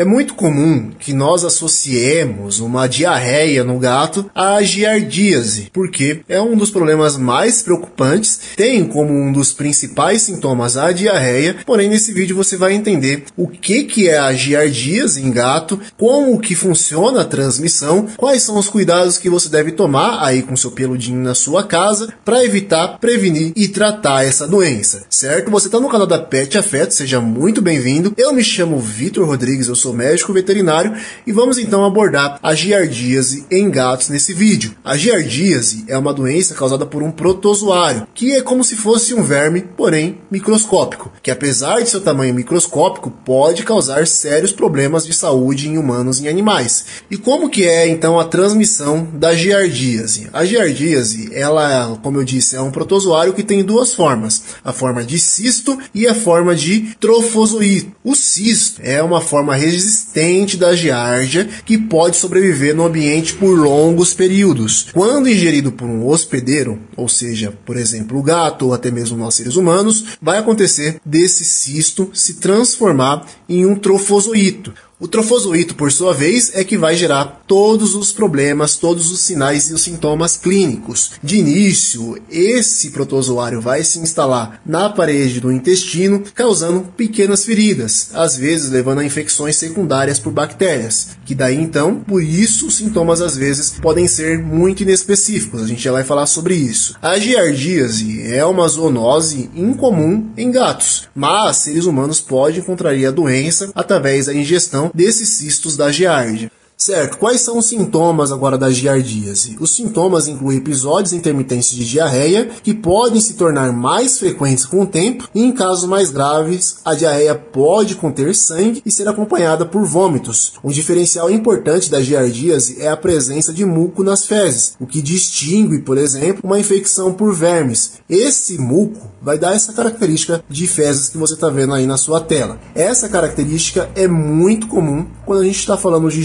É muito comum que nós associemos uma diarreia no gato à giardíase, porque é um dos problemas mais preocupantes, tem como um dos principais sintomas a diarreia, porém nesse vídeo você vai entender o que, que é a giardíase em gato, como que funciona a transmissão, quais são os cuidados que você deve tomar aí com seu peludinho na sua casa para evitar, prevenir e tratar essa doença, certo? Você está no canal da Pet Afeto, seja muito bem-vindo. Eu me chamo Vitor Rodrigues, eu sou médico veterinário e vamos então abordar a giardíase em gatos nesse vídeo. A giardíase é uma doença causada por um protozoário, que é como se fosse um verme, porém microscópico, que apesar de seu tamanho microscópico, pode causar sérios problemas de saúde em humanos e animais. E como que é então a transmissão da giardíase? A giardíase, ela, como eu disse, é um protozoário que tem duas formas, a forma de cisto e a forma de trofozoíto. O cisto é uma forma resistente da giardia que pode sobreviver no ambiente por longos períodos. Quando ingerido por um hospedeiro, ou seja, por exemplo, o gato ou até mesmo nós seres humanos, vai acontecer desse cisto se transformar em um trofozoíto. O trofozoito, por sua vez, é que vai gerar todos os problemas, todos os sinais e os sintomas clínicos. De início, esse protozoário vai se instalar na parede do intestino, causando pequenas feridas, às vezes levando a infecções secundárias por bactérias, que daí então, por isso os sintomas às vezes podem ser muito inespecíficos. A gente já vai falar sobre isso. A giardíase é uma zoonose incomum em gatos, mas seres humanos podem contrair a doença através da ingestão desses cistos da giardia. Certo, quais são os sintomas agora da giardíase? Os sintomas incluem episódios intermitentes de diarreia, que podem se tornar mais frequentes com o tempo, e em casos mais graves, a diarreia pode conter sangue e ser acompanhada por vômitos. Um diferencial importante da giardíase é a presença de muco nas fezes, o que distingue, por exemplo, uma infecção por vermes. Esse muco vai dar essa característica de fezes que você está vendo aí na sua tela. Essa característica é muito comum quando a gente está falando de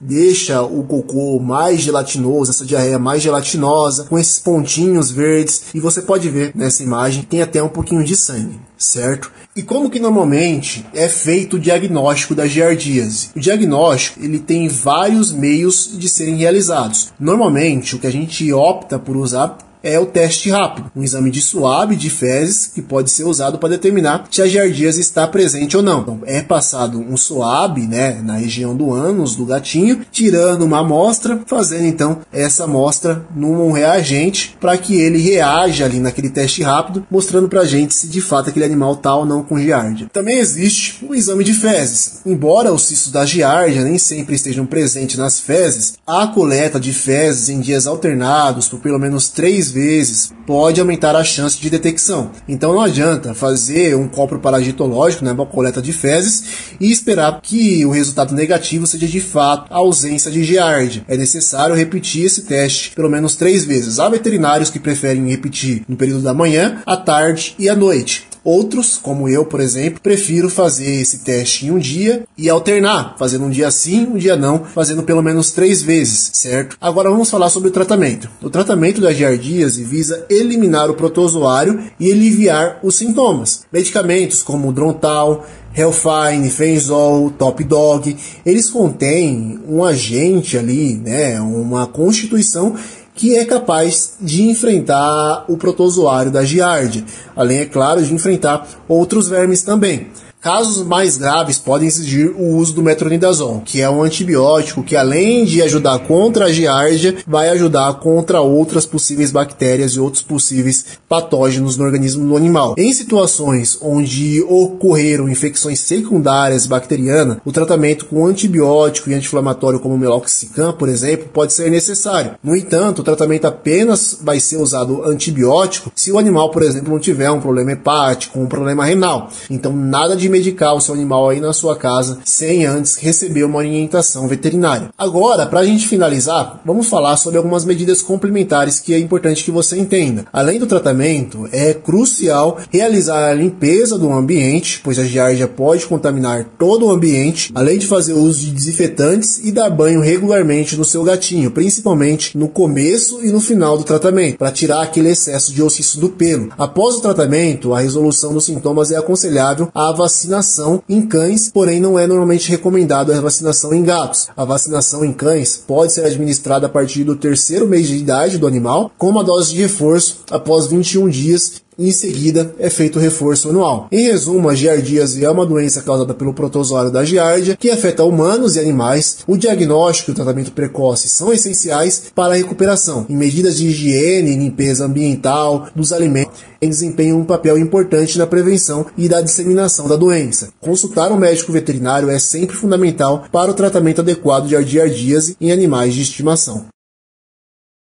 deixa o cocô mais gelatinoso, essa diarreia mais gelatinosa, com esses pontinhos verdes, e você pode ver nessa imagem, tem até um pouquinho de sangue, certo? E como que normalmente é feito o diagnóstico da giardíase? O diagnóstico, ele tem vários meios de serem realizados. Normalmente, o que a gente opta por usar é o teste rápido, um exame de suave de fezes que pode ser usado para determinar se a giardíase está presente ou não. Então, é passado um suave, né, na região do ânus do gatinho, tirando uma amostra, fazendo então essa amostra num reagente para que ele reaja ali naquele teste rápido, mostrando para a gente se de fato aquele animal está ou não com giardia. Também existe o exame de fezes. Embora os cistos da giardia nem sempre estejam presentes nas fezes, a coleta de fezes em dias alternados por pelo menos três vezes pode aumentar a chance de detecção. Então não adianta fazer um copo parasitológico, né, uma coleta de fezes, e esperar que o resultado negativo seja de fato a ausência de giardia. É necessário repetir esse teste pelo menos três vezes. Há veterinários que preferem repetir no período da manhã, à tarde e à noite. Outros, como eu, por exemplo, prefiro fazer esse teste em um dia e alternar, fazendo um dia sim, um dia não, fazendo pelo menos três vezes, certo? Agora vamos falar sobre o tratamento. O tratamento da giardíase visa eliminar o protozoário e aliviar os sintomas. Medicamentos como Drontal, Hellfine, Fenzol, Top Dog, eles contêm um agente ali, né, uma constituição que é capaz de enfrentar o protozoário da giardia, além, é claro, de enfrentar outros vermes também. Casos mais graves podem exigir o uso do metronidazol, que é um antibiótico que além de ajudar contra a giardia, vai ajudar contra outras possíveis bactérias e outros possíveis patógenos no organismo do animal. Em situações onde ocorreram infecções secundárias bacterianas, o tratamento com antibiótico e anti-inflamatório como meloxicam, por exemplo, pode ser necessário. No entanto, o tratamento apenas vai ser usado antibiótico se o animal, por exemplo, não tiver um problema hepático, um problema renal. Então, nada de medicar o seu animal aí na sua casa sem antes receber uma orientação veterinária. Agora, para a gente finalizar, vamos falar sobre algumas medidas complementares que é importante que você entenda. Além do tratamento, é crucial realizar a limpeza do ambiente, pois a giardia pode contaminar todo o ambiente, além de fazer uso de desinfetantes e dar banho regularmente no seu gatinho, principalmente no começo e no final do tratamento, para tirar aquele excesso de ossiço do pelo. Após o tratamento, a resolução dos sintomas é aconselhável a vacina vacinação em cães, porém não é normalmente recomendado a vacinação em gatos. A vacinação em cães pode ser administrada a partir do terceiro mês de idade do animal, com uma dose de reforço após 21 dias e em seguida é feito o reforço anual. Em resumo, a giardíase é uma doença causada pelo protozoário da giardia que afeta humanos e animais. O diagnóstico e o tratamento precoce são essenciais para a recuperação. E medidas de higiene limpeza ambiental dos alimentos desempenham um papel importante na prevenção e da disseminação da doença. Consultar um médico veterinário é sempre fundamental para o tratamento adequado de ardiardíase em animais de estimação.